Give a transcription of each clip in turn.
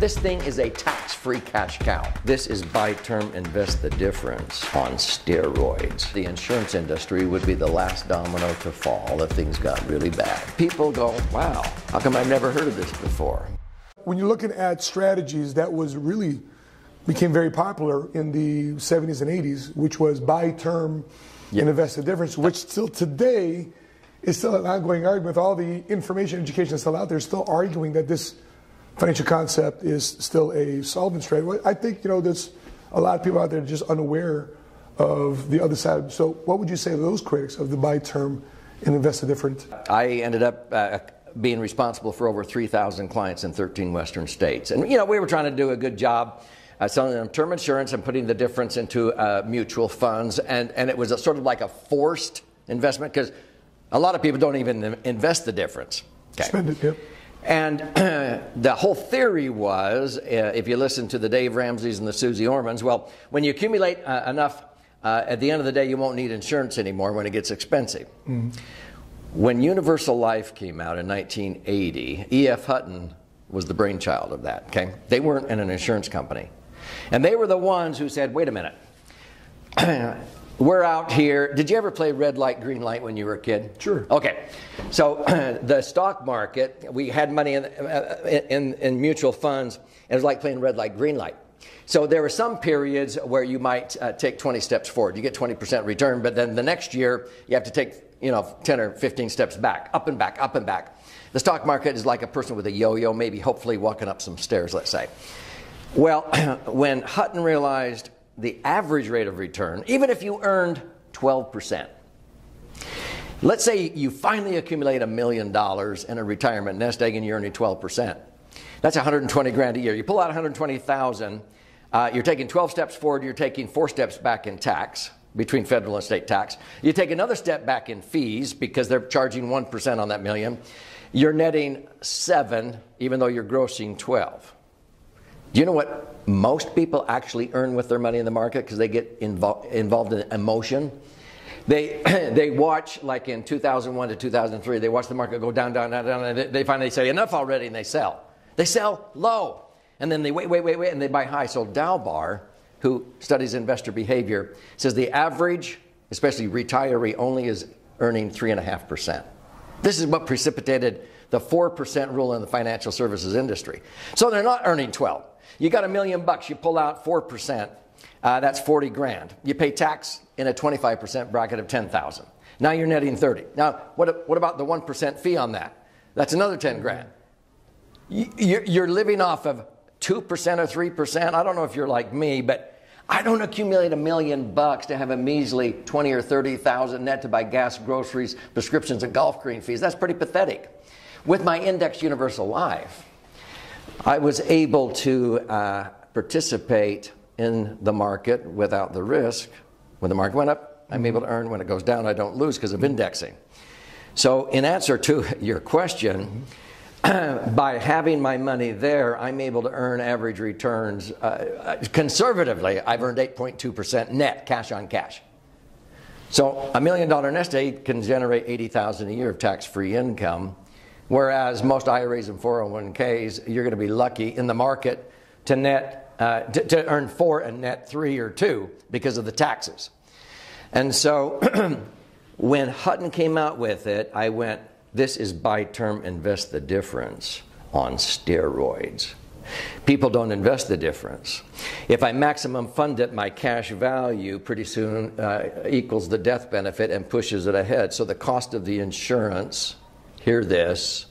This thing is a tax free cash cow. This is buy term, invest the difference on steroids. The insurance industry would be the last domino to fall if things got really bad. People go, wow, how come I've never heard of this before? When you're looking at strategies that was really became very popular in the 70s and 80s, which was buy term and invest the difference, which still today is still an ongoing argument with all the information education that's still out there, still arguing that this financial concept is still a solvent strategy. I think you know there's a lot of people out there just unaware of the other side. So, what would you say to those critics of the buy term and invest the different? I ended up. Uh, being responsible for over 3,000 clients in 13 western states. And, you know, we were trying to do a good job uh, selling them term insurance and putting the difference into uh, mutual funds. And, and it was a, sort of like a forced investment because a lot of people don't even invest the difference. Okay. Spend it, yep. And the whole theory was, uh, if you listen to the Dave Ramseys and the Susie Ormans, well, when you accumulate uh, enough, uh, at the end of the day, you won't need insurance anymore when it gets expensive. Mm. When Universal Life came out in 1980, E.F. Hutton was the brainchild of that. Okay, they weren't in an insurance company, and they were the ones who said, "Wait a minute." we're out here. Did you ever play red light, green light when you were a kid? Sure. Okay. So the stock market, we had money in, uh, in, in, mutual funds, and it was like playing red light, green light. So there were some periods where you might uh, take 20 steps forward. You get 20% return, but then the next year you have to take you know, 10 or 15 steps back, up and back, up and back. The stock market is like a person with a yo-yo, maybe hopefully walking up some stairs, let's say. Well, when Hutton realized the average rate of return, even if you earned 12%, let's say you finally accumulate a million dollars in a retirement nest egg and you're earning 12%. That's 120 grand a year. You pull out 120,000, uh, you're taking 12 steps forward, you're taking four steps back in tax between federal and state tax. You take another step back in fees because they're charging 1% on that million. You're netting seven, even though you're grossing 12. Do you know what most people actually earn with their money in the market because they get invo- involved in emotion? They, they watch, like in 2001 to 2003, they watch the market go down, down, down, down, and they finally say, enough already, and they sell. They sell low. And then they wait, wait, wait, wait, and they buy high. So Dalbar who studies investor behavior, says the average, especially retiree only, is earning 3.5%. This is what precipitated the 4% rule in the financial services industry. So they're not earning 12. You got a million bucks, you pull out 4%, uh, that's 40 grand. You pay tax in a 25% bracket of 10,000. Now you're netting 30. Now, what, what about the 1% fee on that? That's another 10 grand. You're living off of 2% or 3%. I don't know if you're like me, but I don't accumulate a million bucks to have a measly 20 or 30,000 net to buy gas, groceries, prescriptions, and golf green fees. That's pretty pathetic. With my Index Universal Life, I was able to uh, participate in the market without the risk. When the market went up, I'm able to earn. When it goes down, I don't lose because of indexing. So, in answer to your question, by having my money there, I'm able to earn average returns. Uh, uh conservatively, I've earned 8.2% net, cash on cash. So a million dollar nest egg can generate 80,000 a year of tax-free income, whereas most IRAs and 401ks, you're going to be lucky in the market to net uh, to, to earn four and net three or two because of the taxes. And so when Hutton came out with it, I went, this is buy term invest the difference on steroids. People don't invest the difference. If I maximum fund it, my cash value pretty soon uh, equals the death benefit and pushes it ahead. So the cost of the insurance, hear this,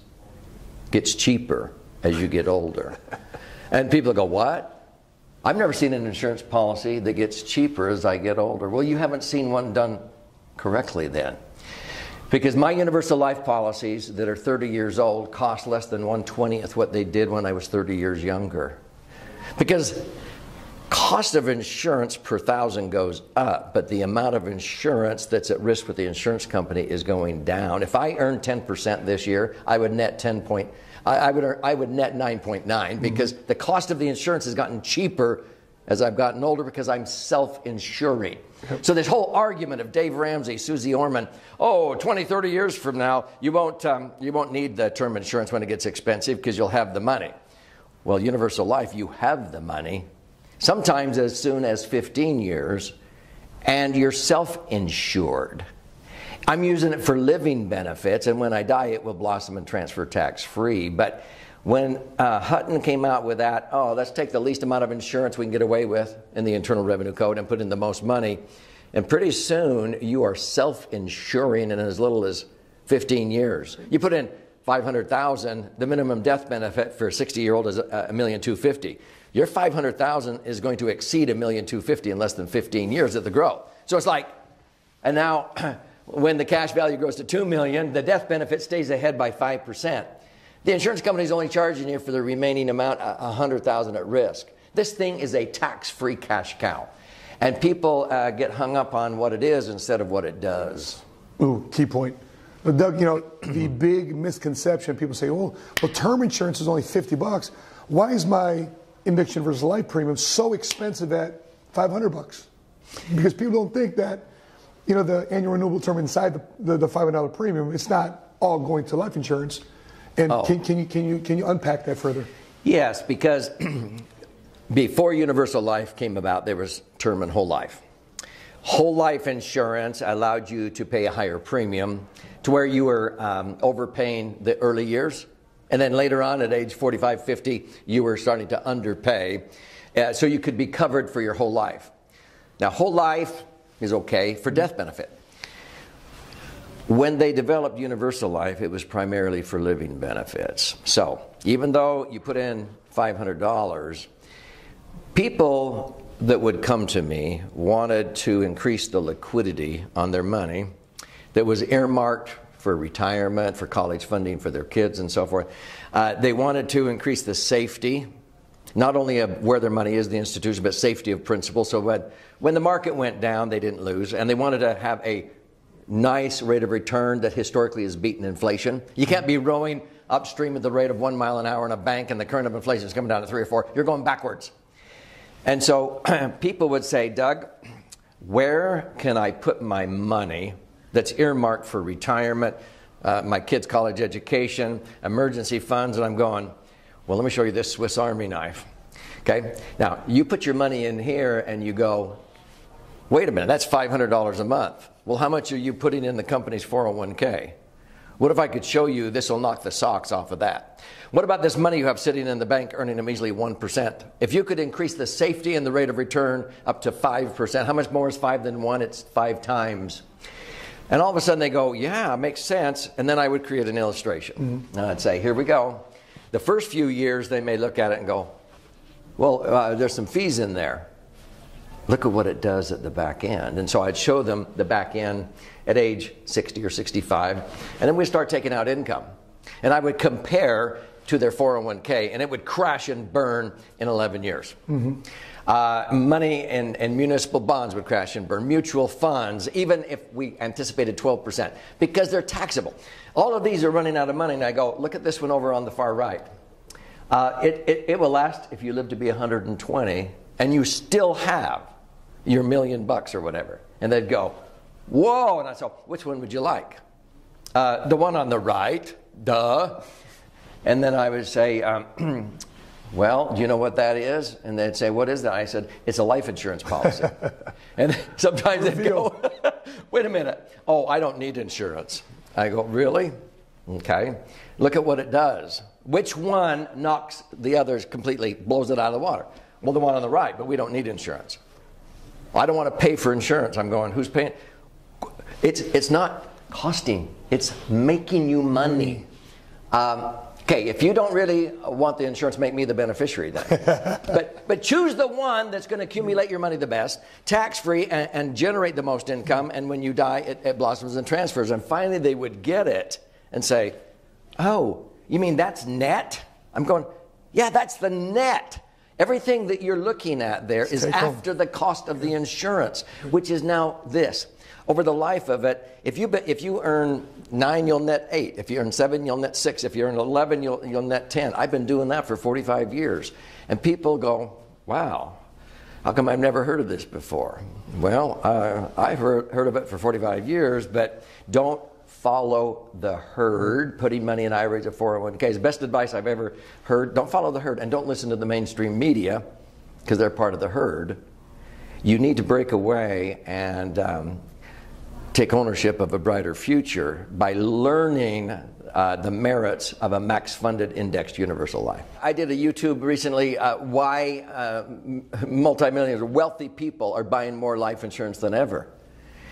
gets cheaper as you get older. And people go, What? I've never seen an insurance policy that gets cheaper as I get older. Well, you haven't seen one done correctly then. Because my universal life policies that are 30 years old cost less than 120th what they did when I was 30 years younger. Because cost of insurance per thousand goes up, but the amount of insurance that's at risk with the insurance company is going down. If I earned 10% this year, I would net 10 point, I, I would, earn, I would net 9.9 because mm-hmm. the cost of the insurance has gotten cheaper as I've gotten older because I'm self insuring. So, this whole argument of Dave Ramsey, Susie Orman, oh, 20, 30 years from now, you won't, um, you won't need the term insurance when it gets expensive because you'll have the money. Well, Universal Life, you have the money, sometimes as soon as 15 years, and you're self insured. I'm using it for living benefits, and when I die, it will blossom and transfer tax free. But when uh, Hutton came out with that, oh, let's take the least amount of insurance we can get away with in the Internal Revenue Code and put in the most money. And pretty soon, you are self insuring in as little as 15 years. You put in 500,000, the minimum death benefit for a 60 year old is a million two fifty. Your 500,000 is going to exceed a million two fifty in less than 15 years at the growth. So it's like, and now when the cash value grows to 2 million, the death benefit stays ahead by 5%. The insurance company is only charging you for the remaining amount, 100,000 at risk. This thing is a tax-free cash cow. And people uh, get hung up on what it is instead of what it does. Ooh, key point. But Doug, you know, the big misconception, people say, well, well, term insurance is only 50 bucks. Why is my index universal life premium so expensive at 500 bucks? Because people don't think that you know, the annual renewable term inside the, the, the $500 premium, it's not all going to life insurance. And oh. can, can, you, can, you, can you unpack that further? Yes, because before universal life came about, there was term and whole life. Whole life insurance allowed you to pay a higher premium to where you were um, overpaying the early years. And then later on, at age 45, 50, you were starting to underpay. Uh, so you could be covered for your whole life. Now, whole life is okay for death benefit. When they developed universal life, it was primarily for living benefits. So even though you put in $500, people that would come to me wanted to increase the liquidity on their money that was earmarked for retirement, for college funding for their kids, and so forth. Uh, they wanted to increase the safety not only of where their money is, the institution, but safety of principal. So when, when the market went down, they didn't lose, and they wanted to have a nice rate of return that historically has beaten inflation. You can't be rowing upstream at the rate of one mile an hour in a bank and the current of inflation is coming down to three or four. You're going backwards. And so people would say, Doug, where can I put my money that's earmarked for retirement, uh, my kids' college education, emergency funds? And I'm going, well, let me show you this Swiss Army knife. Okay? Now, you put your money in here and you go, wait a minute, that's $500 a month. Well, how much are you putting in the company's 401k? What if I could show you this will knock the socks off of that? What about this money you have sitting in the bank earning a measly 1%? If you could increase the safety and the rate of return up to 5%, how much more is 5 than 1? It's 5 times. And all of a sudden they go, yeah, makes sense. And then I would create an illustration. Mm-hmm. I'd say, here we go. The first few years, they may look at it and go, well, uh, there's some fees in there. Look at what it does at the back end. And so I'd show them the back end at age 60 or 65, and then we'd start taking out income. And I would compare to their 401k, and it would crash and burn in 11 years. Mm-hmm. Uh, money and, and, municipal bonds would crash and burn. Mutual funds, even if we anticipated 12%, because they're taxable. All of these are running out of money, and I go, look at this one over on the far right. Uh, it, it, it will last if you live to be 120, and you still have your million bucks or whatever. And they'd go, whoa. And I said, which one would you like? Uh, the one on the right, duh. And then I would say, um, well, do you know what that is? And they'd say, what is that? I said, it's a life insurance policy. and sometimes they'd go, wait a minute. Oh, I don't need insurance. I go, really? Okay. Look at what it does. Which one knocks the others completely, blows it out of the water? Well, the one on the right, but we don't need insurance. I don't want to pay for insurance. I'm going, who's paying? It's, it's not costing, it's making you money. Um, Okay, if you don't really want the insurance, make me the beneficiary then. but, but choose the one that's going to accumulate your money the best, tax free, and, and, generate the most income. And when you die, it, it blossoms and transfers. And finally, they would get it and say, Oh, you mean that's net? I'm going, Yeah, that's the net. Everything that you're looking at there is after the cost of the insurance, which is now this over the life of it, if you, if you earn nine, you'll net eight. If you earn seven, you'll net six. If you earn 11, you'll, you'll net 10. I've been doing that for 45 years. And people go, wow, how come I've never heard of this before? Well, uh, I've heard, heard of it for 45 years, but don't follow the herd, putting money in IRAs or 401ks. Best advice I've ever heard don't follow the herd and don't listen to the mainstream media because they're part of the herd. You need to break away and um, take ownership of a brighter future by learning uh, the merits of a max funded indexed universal life. I did a YouTube recently uh, why uh, multimillionaires, wealthy people, are buying more life insurance than ever.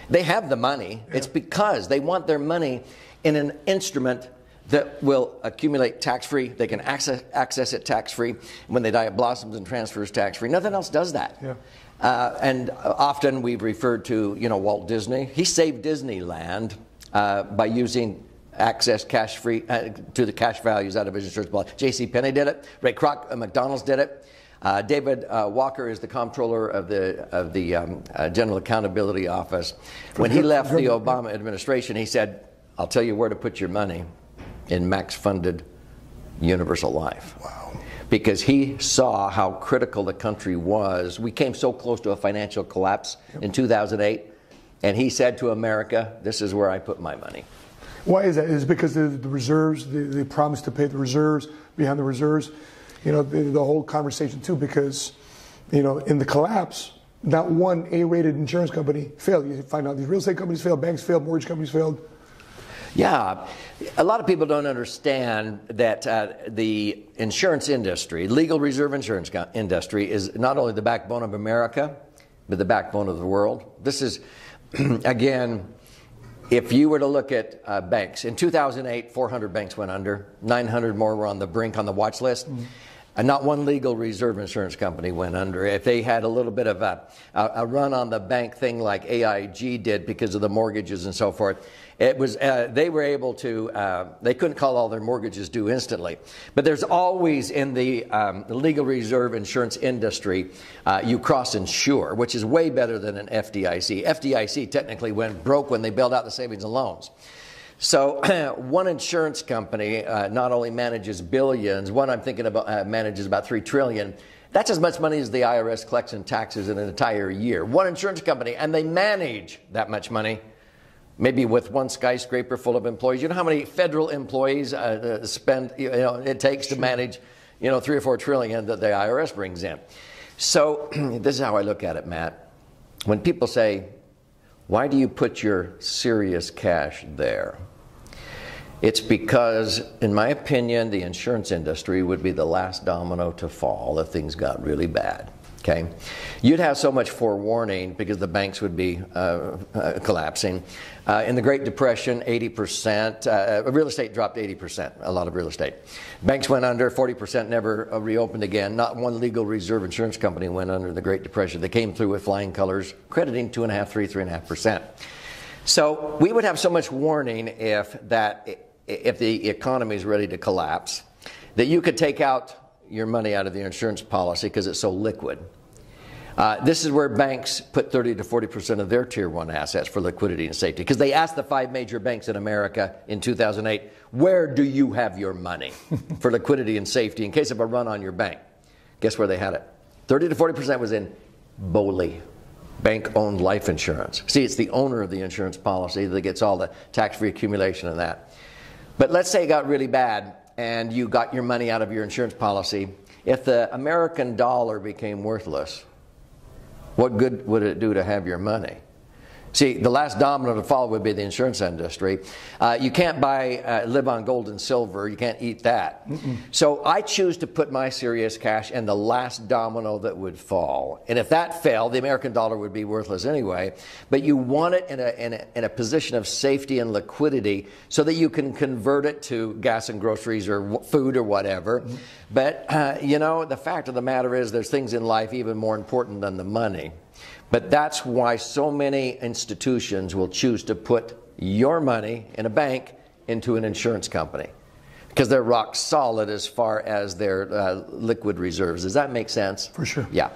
They have the money, yeah. it's because they want their money in an instrument that will accumulate tax free. They can access, access it tax free. When they die, it blossoms and transfers tax free. Nothing else does that. Yeah. Uh, and often we've referred to, you know, Walt Disney. He saved Disneyland uh, by using access cash free uh, to the cash values out of his insurance policy. J.C. Penney did it. Ray Kroc, uh, McDonald's did it. Uh, David uh, Walker is the comptroller of the of the um, uh, General Accountability Office. When he left the Obama administration, he said, "I'll tell you where to put your money in max-funded universal life." Wow. Because he saw how critical the country was. We came so close to a financial collapse yep. in 2008, and he said to America, "This is where I put my money." Why is that? Is it because of the reserves, the, the promise to pay the reserves behind the reserves? You know, the, the whole conversation too, because, you know, in the collapse, not one A-rated insurance company failed. You find out these real estate companies failed, banks failed, mortgage companies failed. Yeah, a lot of people don't understand that uh, the insurance industry, legal reserve insurance industry, is not only the backbone of America, but the backbone of the world. This is, again, if you were to look at uh, banks, in 2008, 400 banks went under, 900 more were on the brink on the watch list. Mm-hmm. And not one legal reserve insurance company went under. If they had a little bit of a, a, run on the bank thing like AIG did because of the mortgages and so forth, it was uh, they were able to uh, they couldn't call all their mortgages due instantly. But there's always in the, um, the legal reserve insurance industry, uh, you cross insure, which is way better than an FDIC. FDIC technically went broke when they bailed out the savings and loans. So, one insurance company uh, not only manages billions, one I'm thinking about uh, manages about three trillion. That's as much money as the IRS collects in taxes in an entire year. One insurance company, and they manage that much money, maybe with one skyscraper full of employees. You know how many federal employees uh, uh spend? You know, it takes to manage, you know, three or four trillion that the IRS brings in. So, this is how I look at it, Matt. When people say, "Why do you put your serious cash there?" It's because, in my opinion, the insurance industry would be the last domino to fall if things got really bad. Okay, you'd have so much forewarning because the banks would be uh, uh, collapsing. Uh, in the Great Depression, 80%, uh, real estate dropped 80%, a lot of real estate. Banks went under, 40% never uh, reopened again. Not one legal reserve insurance company went under in the Great Depression. They came through with flying colors, crediting 2.5, 3, 3.5%. So we would have so much warning if that if the economy is ready to collapse, that you could take out your money out of the insurance policy because it's so liquid. Uh, this is where banks put 30 to 40 percent of their tier one assets for liquidity and safety because they asked the five major banks in America in 2008, where do you have your money for liquidity and safety in case of a run on your bank? Guess where they had it? 30 to 40 percent was in BOLI, bank owned life insurance. See, it's the owner of the insurance policy that gets all the tax free accumulation of that. But let's say it got really bad and you got your money out of your insurance policy. If the American dollar became worthless, what good would it do to have your money? See, the last domino to fall would be the insurance industry. Uh, you can't buy, uh, live on gold and silver. You can't eat that. Mm-mm. So I choose to put my serious cash in the last domino that would fall. And if that fell, the American dollar would be worthless anyway. But you want it in a, in a, in a position of safety and liquidity so that you can convert it to gas and groceries or food or whatever. Mm-hmm. But, uh, you know, the fact of the matter is there's things in life even more important than the money. But that's why so many institutions will choose to put your money in a bank into an insurance company because they're rock solid as far as their uh, liquid reserves. Does that make sense? For sure. Yeah.